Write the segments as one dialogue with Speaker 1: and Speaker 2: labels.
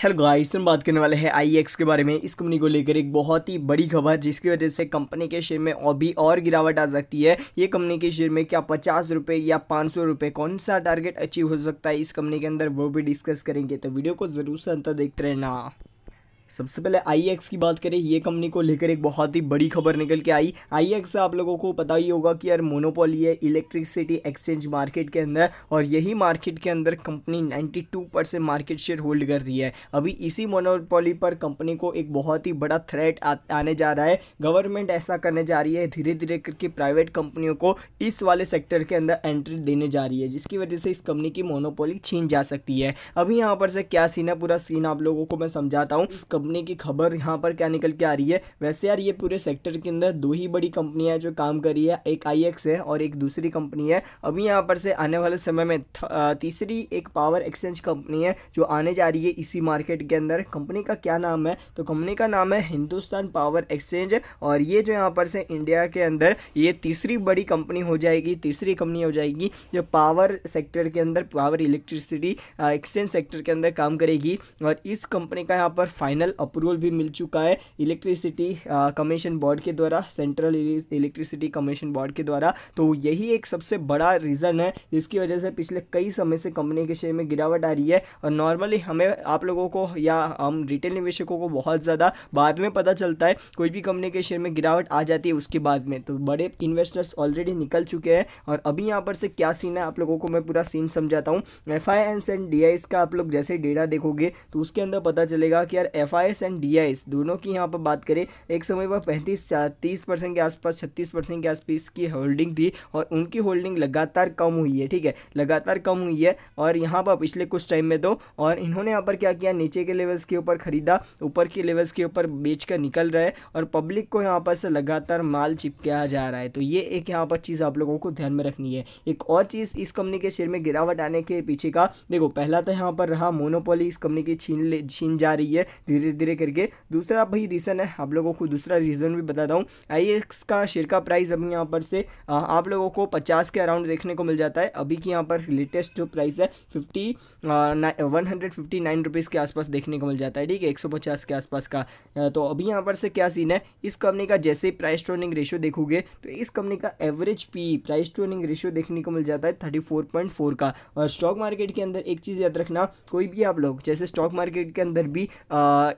Speaker 1: Hello guys, हम बात करने वाले हैं आई के बारे में। इस कंपनी को लेकर एक बहुत ही बड़ी खबर, जिसकी वजह से कंपनी के शेयर में और भी और गिरावट आ सकती है। ये कंपनी के शेयर में क्या पचास रुपये या पाँच सौ रुपये कौन सा टारगेट अचीव हो सकता है, इस कंपनी के अंदर वो भी डिस्कस करेंगे। तो वीडियो को ज़रूर से अंतर देखते रहना। सबसे पहले आई की बात करें, ये कंपनी को लेकर एक बहुत ही बड़ी खबर निकल के आई। आई से आप लोगों को पता ही होगा कि यार मोनोपोली है इलेक्ट्रिसिटी एक्सचेंज मार्केट के अंदर और यही मार्केट के अंदर company 92 percent market share hold कर रही है। अभी इसी मोनोपोली पर कंपनी को एक बहुत ही बड़ा थ्रेट आने जा रहा है। गवर्नमेंट ऐसा करने जा रही है धीरे धीरे करके प्राइवेट कंपनियों को इस वाले सेक्टर के अंदर एंट्री देने जा रही है, जिसकी वजह से इस कंपनी की मोनोपोली छीन जा सकती है। अभी यहाँ पर से क्या सीन है, पूरा सीन आप लोगों को मैं समझाता हूँ। कंपनी की खबर यहाँ पर क्या निकल के आ रही है? वैसे यार ये पूरे सेक्टर के अंदर दो ही बड़ी कंपनियाँ जो काम कर रही है। एक आईएक्स है और एक दूसरी कंपनी है। अभी यहाँ पर से आने वाले समय में तीसरी एक पावर एक्सचेंज कंपनी है जो आने जा रही है इसी मार्केट के अंदर। कंपनी का क्या नाम है? तो कंपनी का नाम है हिंदुस्तान पावर एक्सचेंज और ये जो यहाँ पर से इंडिया के अंदर ये तीसरी बड़ी कंपनी हो जाएगी, तीसरी कंपनी हो जाएगी जो पावर सेक्टर के अंदर पावर इलेक्ट्रिसिटी एक्सचेंज सेक्टर के अंदर काम करेगी। और इस कंपनी का यहाँ पर फाइनल अप्रूवल अप्रूवल भी मिल चुका है इलेक्ट्रिसिटी कमीशन बोर्ड के द्वारा, सेंट्रल इलेक्ट्रिसिटी कमीशन बोर्ड के द्वारा। तो यही एक सबसे बड़ा रीज़न है, जिसकी वजह से पिछले कई समय से कंपनी के शेयर में गिरावट आ रही है और नॉर्मली हमें आप लोगों को या हम रिटेल निवेशकों को बहुत ज़्यादा बाद में पता चलता है, कोई भी कंपनी के शेयर में गिरावट आ जाती है उसके बाद में। तो बड़े इन्वेस्टर्स ऑलरेडी निकल चुके हैं और अभी यहाँ पर से क्या सीन है, आप लोगों को मैं पूरा सीन समझाता हूँ। एफ़ आई एंड डी का आप लोग जैसे डेटा देखोगे तो उसके अंदर पता चलेगा कि यार F I S and DIS दोनों की यहाँ पर बात करें, एक समय पर पैंतीस तीस परसेंट के आसपास, छत्तीस परसेंट के आसपास की होल्डिंग थी और उनकी होल्डिंग लगातार कम हुई है, ठीक है? लगातार कम हुई है और यहाँ पर पिछले कुछ टाइम में तो और इन्होंने यहाँ पर क्या किया? नीचे के लेवल्स के ऊपर खरीदा, ऊपर के लेवल्स के ऊपर बेच कर निकल रहा और पब्लिक को यहाँ पर से लगातार माल चिपकाया जा रहा है। तो ये एक यहाँ पर चीज़ आप लोगों को ध्यान में रखनी है। एक और चीज़ इस कंपनी के शेयर में गिरावट आने के पीछे का, देखो, पहला तो यहाँ पर रहा मोनोपोली इस कंपनी की छीन ले, छीन जा रही है धीरे धीरे धीरे करके। दूसरा भाई रीज़न है, आप लोगों को दूसरा रीज़न भी बताता हूँ आई का शेयर का प्राइस अभी यहाँ पर से आप लोगों को पचास के अराउंड देखने को मिल जाता है। अभी की यहाँ पर लेटेस्ट जो प्राइस है फिफ्टी वन हंड्रेड के आसपास देखने को मिल जाता है, ठीक है? एक सौ पचास के आसपास का। तो अभी यहाँ पर से क्या सीन है? इस कंपनी का जैसे प्राइस टू अर्निंग रेशियो देखोगे तो इस कंपनी का average P price to earning ratio देखने को मिल जाता है थर्टी फोर पॉइंट फोर का। और स्टॉक मार्केट के अंदर एक चीज़ याद रखना, कोई भी आप लोग, जैसे स्टॉक मार्केट के अंदर भी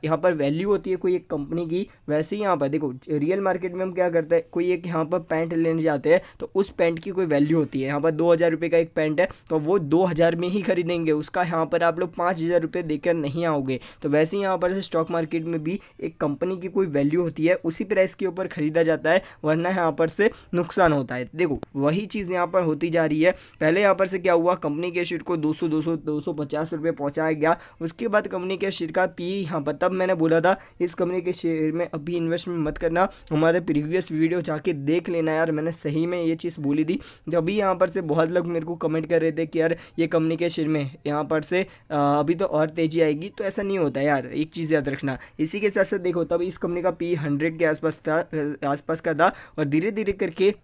Speaker 1: यहाँ पर वैल्यू होती है कोई एक कंपनी की वैसे ही यहाँ पर देखो रियल मार्केट में हम क्या करते हैं कोई एक यहाँ पर पैंट लेने जाते हैं तो उस पैंट की कोई वैल्यू होती है यहाँ पर दो हज़ार रुपये का एक पैंट है तो वो दो हज़ार में ही खरीदेंगे उसका यहाँ पर आप लोग पाँच हज़ार रुपये देकर नहीं आओगे तो वैसे ही यहाँ पर स्टॉक मार्केट में भी एक कंपनी की कोई वैल्यू होती है उसी प्राइस के ऊपर खरीदा जाता है वरना यहाँ पर से नुकसान होता है देखो वही चीज़ यहाँ पर होती जा रही है पहले यहाँ पर से क्या हुआ कंपनी के शेयर को दो सौ दो सौ दो सौ पचास रुपये पहुँचाया गया उसके बाद कंपनी के शेयर का पी यहाँ पर मैंने बोला था, इस कंपनी के शेयर में अभी इन्वेस्टमेंट मत करना, हमारे प्रीवियस वीडियो जाके देख लेना यार, मैंने सही में ये चीज़ बोली थी। तो अभी यहाँ पर से बहुत लोग मेरे को कमेंट कर रहे थे कि यार, ये कंपनी के शेयर में यहाँ पर से अभी तो और तेज़ी आएगी तो ऐसा नहीं होता यार, एक चीज़ याद रखना। इसी के साथ साथ देखो, तब इस कंपनी का पी हंड्रेड के आसपास था आसपास का था, और धीरे धीरे करके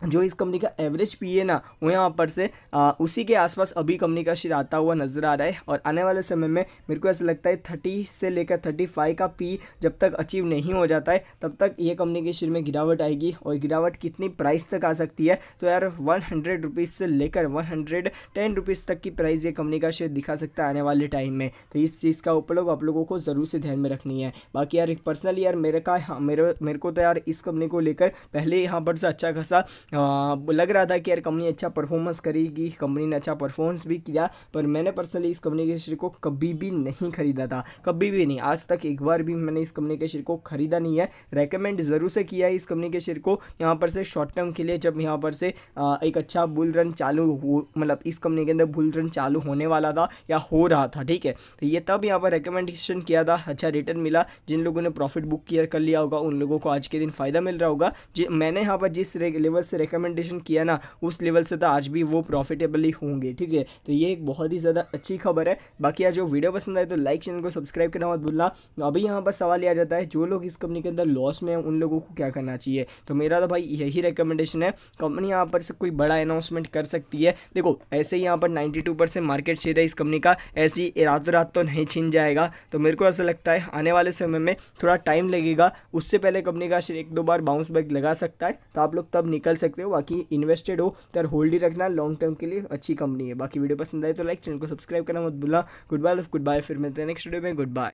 Speaker 1: जो इस कंपनी का एवरेज पी है ना वो यहाँ पर से आ, उसी के आसपास अभी कंपनी का शेयर आता हुआ नज़र आ रहा है और आने वाले समय में मेरे को ऐसा लगता है थर्टी से लेकर थर्टी फाइव का पी जब तक अचीव नहीं हो जाता है तब तक ये कंपनी के शेयर में गिरावट आएगी और गिरावट कितनी प्राइस तक आ सकती है? तो यार वन हंड्रेड रुपीज़ से लेकर वन हंड्रेड टेन रुपीज़ तक की प्राइस ये कंपनी का शेयर दिखा सकता है आने वाले टाइम में। तो इस चीज़ का उपयोग आप लोगों को ज़रूर से ध्यान में रखनी है। बाकी यार पर्सनली यार मेरे का मेरे मेरे को तो यार इस कंपनी को लेकर पहले यहाँ पर से अच्छा खासा लग रहा था कि यार कंपनी अच्छा परफॉर्मेंस करेगी, कंपनी ने अच्छा परफॉर्मेंस भी किया, पर मैंने पर्सनली इस कंपनी के शेयर को कभी भी नहीं खरीदा था। कभी भी नहीं। आज तक एक बार भी मैंने इस कंपनी के शेयर को खरीदा नहीं है। रेकमेंड ज़रूर से किया है इस कंपनी के शेयर को, यहाँ पर से शॉर्ट टर्म के लिए, जब यहाँ पर से एक अच्छा बुल रन चालू हो मतलब इस कंपनी के अंदर बुल रन चालू होने वाला था, या हो रहा था, ठीक है? तो ये तब यहाँ पर रिकमेंडेशन किया था अच्छा रिटर्न मिला। जिन लोगों ने प्रॉफिट बुक किया कर लिया होगा, उन लोगों को आज के दिन फ़ायदा मिल रहा होगा। मैंने यहाँ पर जिस लेवल से रिकमेंडेशन किया ना, उस लेवल से तो आज भी वो प्रॉफिटेबली होंगे, ठीक है? तो ये एक बहुत ही ज़्यादा अच्छी खबर है। बाकी आज जो वीडियो पसंद आए तो लाइक चैनल को सब्सक्राइब करना मत भूलना। अभी यहाँ पर सवाल आ जाता है, जो लोग इस कंपनी के अंदर लॉस में हैं, उन लोगों को क्या करना चाहिए? तो मेरा तो भाई यही रिकमेंडेशन है कंपनी यहाँ पर से कोई बड़ा अनाउंसमेंट कर सकती है। देखो, ऐसे ही यहाँ पर 92 परसेंट मार्केट शेयर है इस कंपनी का, ऐसी रातों रात तो नहीं छीन जाएगा। तो मेरे को ऐसा लगता है, आने वाले समय में थोड़ा टाइम लगेगा, उससे पहले कंपनी का शेयर एक दो बार बाउंस बैक लगा सकता है। तो आप लोग तब निकल सकते हो, बाकी इन्वेस्टेड हो तो होल्ड ही रखना लॉन्ग टर्म के लिए अच्छी कंपनी है। बाकी वीडियो पसंद आए तो लाइक चैनल को सब्सक्राइब करना मत भूलना। गुड बाय गुड बाय फिर मिलते हैं नेक्स्ट वीडियो में। Good bye